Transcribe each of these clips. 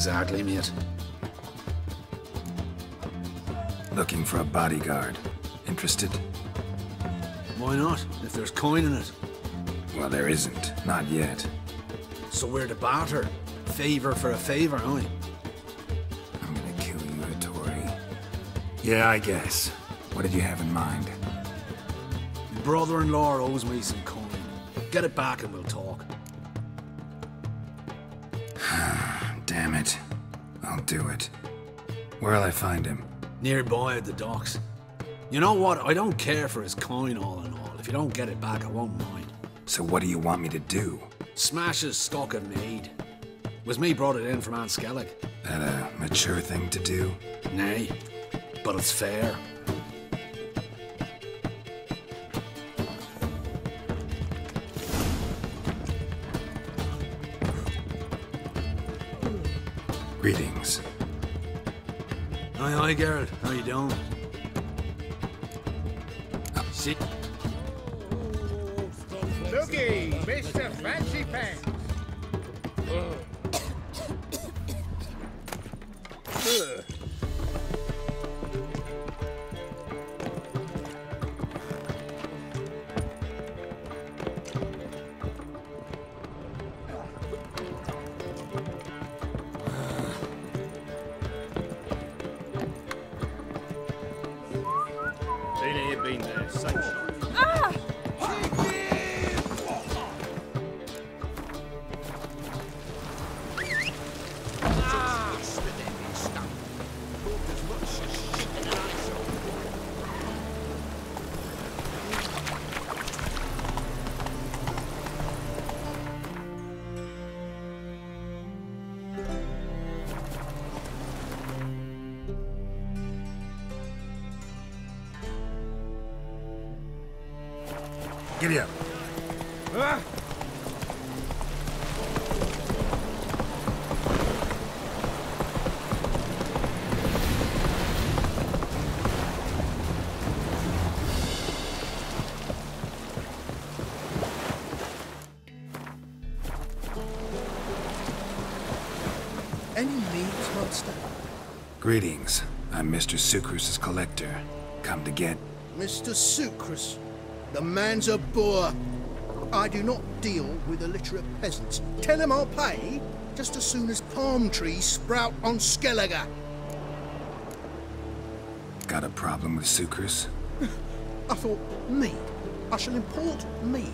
Exactly, mate. Looking for a bodyguard. Interested? Why not, if there's coin in it? Well, there isn't. Not yet. So we're the barter. Favor for a favor, aren't we? I'm gonna kill you, Hattori. Yeah, I guess. What did you have in mind? My brother-in-law owes me some coin. Get it back and we'll talk. I'll do it. Where'll I find him? Nearby at the docks. You know what? I don't care for his coin all in all. If you don't get it back, I won't mind. So what do you want me to do? Smash his stock of mead. Was me brought it in from An Skellig. That a mature thing to do? Nay, but it's fair. Greetings. Hi, hi, Geralt. How you doing? See, Looky, Mr. Fancy Pants. Giddy up. Any needs, monster? Greetings. I'm Mr. Sukrus's collector. Come to get... Mr. Sukrus, the man's a boor. I do not deal with illiterate peasants. Tell him I'll pay just as soon as palm trees sprout on Skellige. Got a problem with Sukrus? I thought, mead. I shall import mead.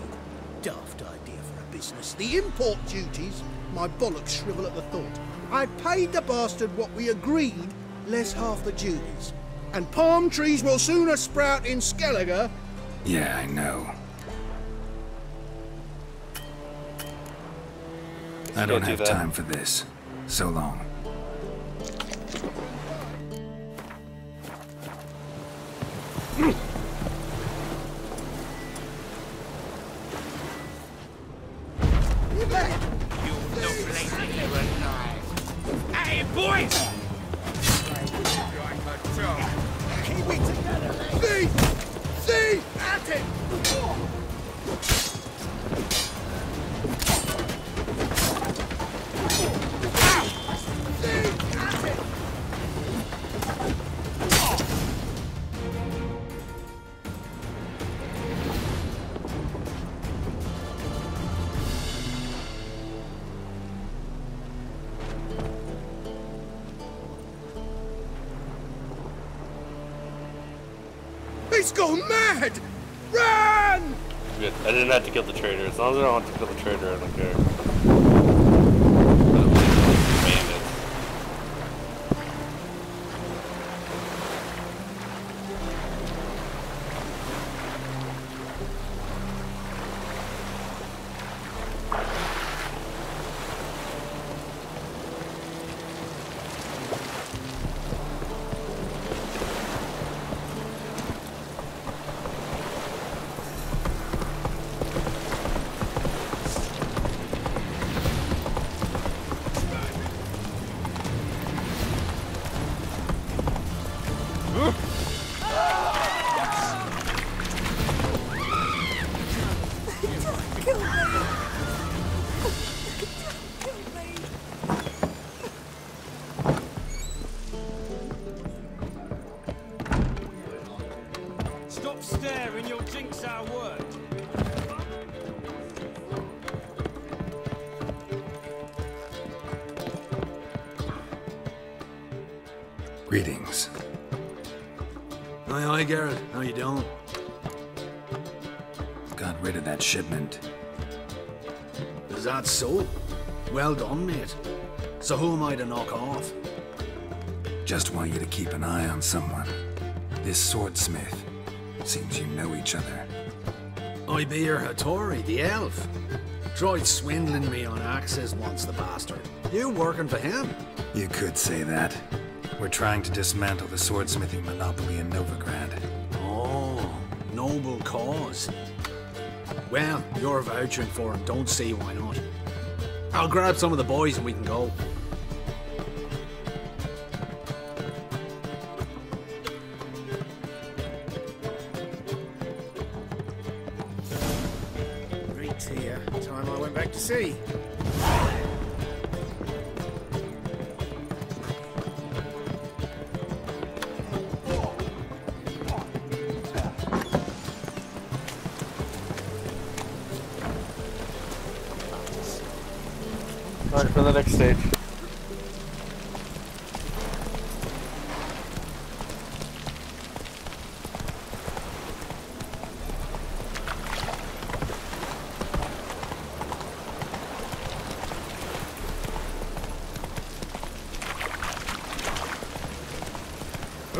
Daft idea for a business. The import duties, my bollocks shrivel at the thought. I paid the bastard what we agreed, less half the duties. And palm trees will sooner sprout in Skellige Yeah, I know. I don't do have that. time for this. So long. He's gone mad! Run! Good. I didn't have to kill the traitor. As long as I don't have to kill the traitor, I don't care. Aye, aye, Geralt. How you doing? Got rid of that shipment. Is that so? Well done, mate. So who am I to knock off? Just want you to keep an eye on someone. This swordsmith. Seems you know each other. Eibhear Hattori, the elf. Tried swindling me on axes once, the bastard. You working for him? You could say that. We're trying to dismantle the swordsmithing monopoly in Novigrad. Oh, noble cause. Well, you're vouching for him. Don't see why not. I'll grab some of the boys and we can go. Alright, for the next stage.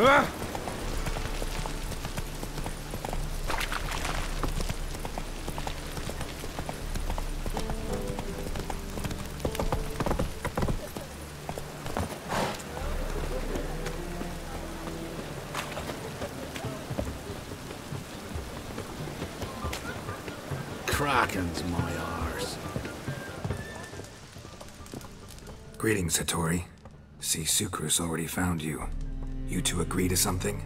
Ah! Kraken's my arse. Greetings, Hattori. See, Sukrus already found you. You two agree to something?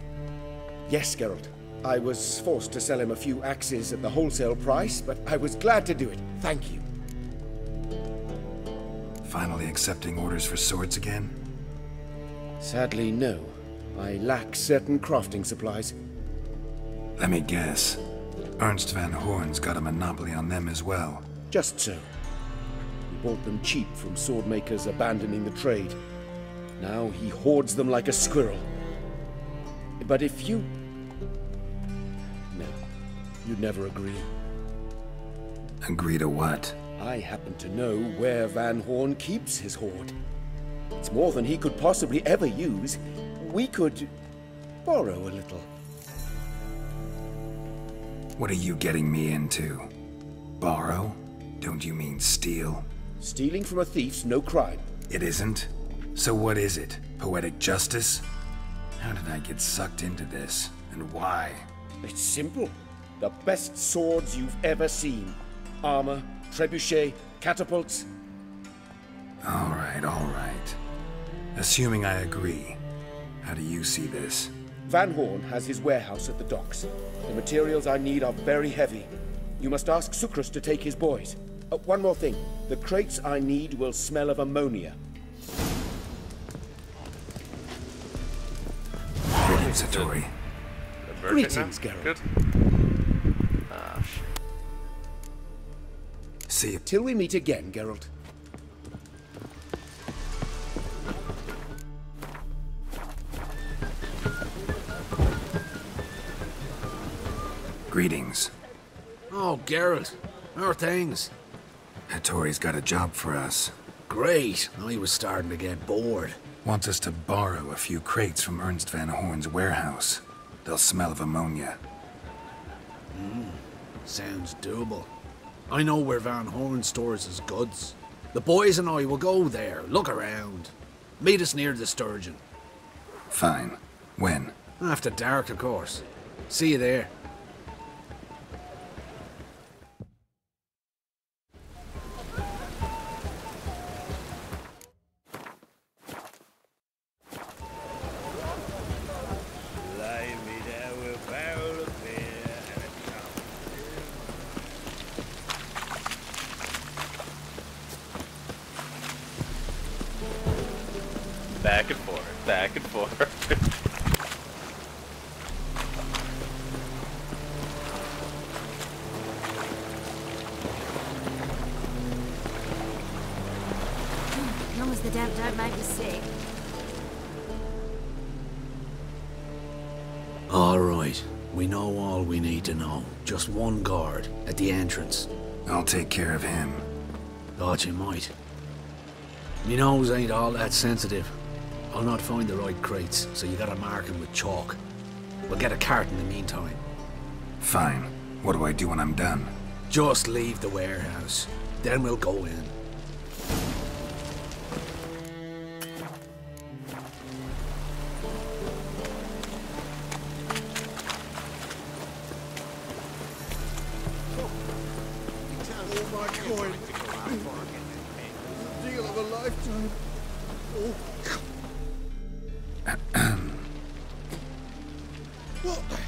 Yes, Geralt. I was forced to sell him a few axes at the wholesale price, but I was glad to do it. Thank you. Finally accepting orders for swords again? Sadly, no. I lack certain crafting supplies. Let me guess. Ernst van Horn's got a monopoly on them as well. Just so. He bought them cheap from sword makers abandoning the trade. Now he hoards them like a squirrel. But if you... No, you'd never agree. Agree to what? I happen to know where Van Horn keeps his hoard. It's more than he could possibly ever use. We could borrow a little. What are you getting me into? Borrow? Don't you mean steal? Stealing from a thief's no crime. It isn't? So what is it? Poetic justice? How did I get sucked into this? And why? It's simple. The best swords you've ever seen. Armor, trebuchet, catapults. All right, all right. Assuming I agree, how do you see this? Van Horn has his warehouse at the docks. The materials I need are very heavy. You must ask Sukrus to take his boys. Uh, one more thing. The crates I need will smell of ammonia. Greetings, Hattori. Good merchant Greetings. Geralt. Good. Ah, shit. See you. Till we meet again, Geralt. Geralt. How are things? Hattori's got a job for us. Great. I was starting to get bored. Wants us to borrow a few crates from Ernst Van Horn's warehouse. They'll smell of ammonia. Hmm. Sounds doable. I know where Van Horn stores his goods. The boys and I will go there, look around. Meet us near the Sturgeon. Fine. When? After dark, of course. See you there. Back and forth, back and forth. Hmm, Long as the damp don't make me sick. All right. We know all we need to know. Just one guard at the entrance. I'll take care of him. Thought you might. Me nose ain't all that sensitive. I'll not find the right crates, so you gotta mark 'em with chalk. We'll get a cart in the meantime. Fine. What do I do when I'm done? Just leave the warehouse. Then we'll go in.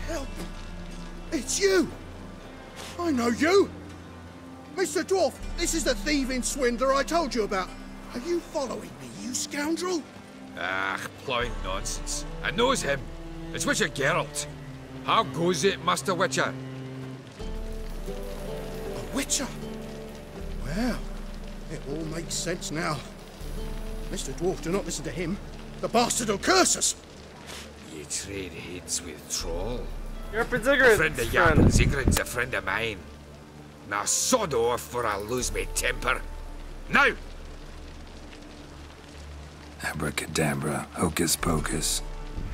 The? It's you! I know you! Mr. Dwarf, this is the thieving swindler I told you about. Are you following me, you scoundrel? Ah, plowing nonsense. I knows him. It's Witcher Geralt. How goes it, Master Witcher? A witcher? Well, it all makes sense now. Mr. Dwarf, do not listen to him. The bastard will curse us. Ye trade heads with Troll. You're a A Zigrin friend of Yarpen Zigrin's a friend of mine. Now sod off or I'll lose my temper. Now! Abracadabra, hocus pocus.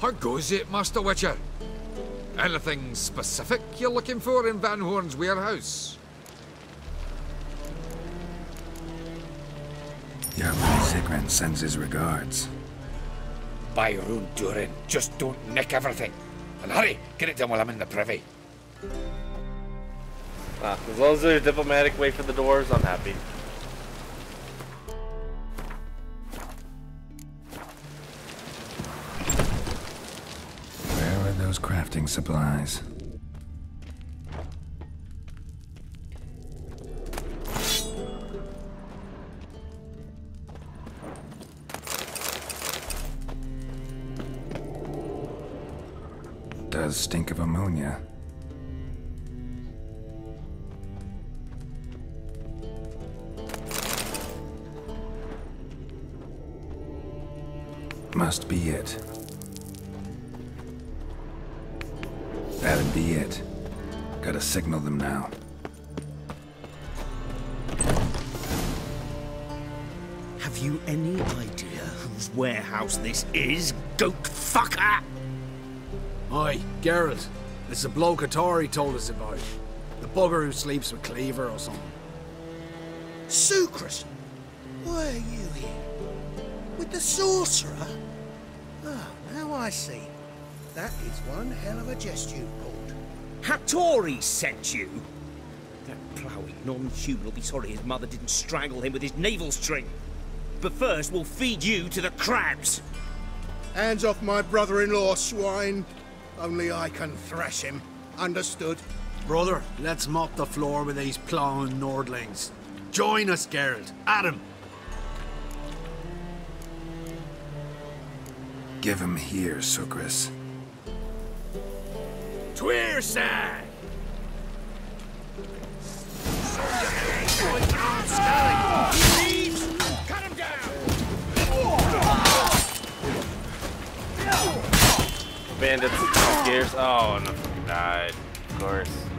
How goes it, Master Witcher? Anything specific you're looking for in Van Horn's warehouse? Yarmany Zigrin sends his regards. By Rune Durin, just don't nick everything. And hurry, get it done while I'm in the privy. Ah, as long as there's a diplomatic way for the doors, I'm happy. Where are those crafting supplies? Does stink of ammonia. Must be it. That'd be it. Gotta signal them now. Have you any idea whose warehouse this is, goat fucker? Aye, Geralt. It's the bloke Hattori told us about. The bugger who sleeps with Cleaver or something. Sukrus, why are you here? With the sorcerer? Oh, now I see. That is one hell of a jest you pulled. Hattori sent you? That ploughing non-human will be sorry his mother didn't strangle him with his navel string. But first, we'll feed you to the crabs. Hands off my brother-in-law, swine. Only I can thrash him. Understood? Brother, let's mop the floor with these plowing Nordlings. Join us, Geralt. Adam. Give him here, Sukrus. Tweerside! Bandits, gears. Oh, no, fucking died. Of course.